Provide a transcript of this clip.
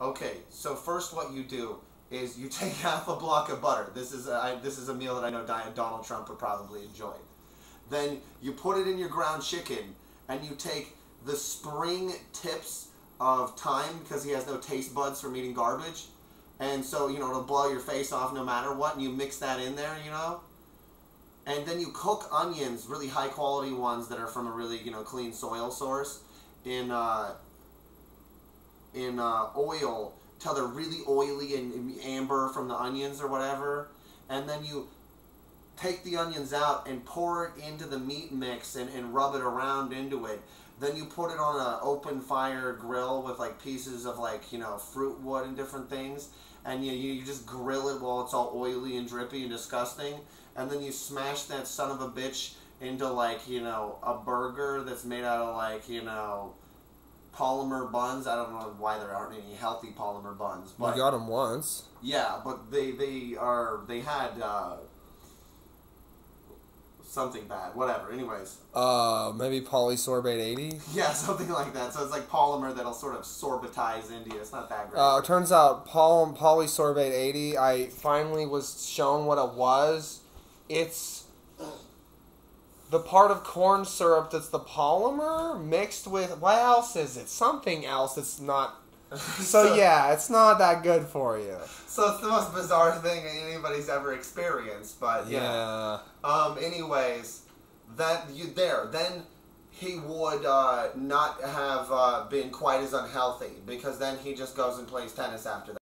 Okay, so first what you do is you take half a block of butter. This is a, I, this is a meal that I know Donald Trump would probably enjoy. Then you put it in your ground chicken, and you take the spring tips of thyme because he has no taste buds from eating garbage, and so you know it'll blow your face off no matter what. And you mix that in there, you know. And then you cook onions, really high quality ones that are from a really you know clean soil source, in uh, in uh, oil till they're really oily and, amber from the onions or whatever, and then you take the onions out and pour it into the meat mix and, and rub it around into it. Then you put it on an open fire grill with like pieces of like you know fruit wood and different things, and you you just grill it while it's all oily and drippy and disgusting, and then you smash that son of a bitch into like you know a burger that's made out of like you know polymer buns. I don't know why there aren't any healthy polymer buns, We but got them once. yeah, but they they are they had uh, something bad. Whatever. Anyways, Uh, maybe polysorbate 80. yeah, something like that. So it's like polymer that'll sort of sorbitize into you. It's not that great. Uh, it turns out poly- polysorbate 80, I finally was shown what it was. It's the part of corn syrup that's the polymer mixed with, what else is it? Something else that's not. So, yeah, it's not that good for you. So it's the most bizarre thing anybody's ever experienced. But yeah. Yeah. Um. Anyways, that you there then. He would uh, not have uh, been quite as unhealthy because then he just goes and plays tennis after that.